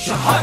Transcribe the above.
Shahada.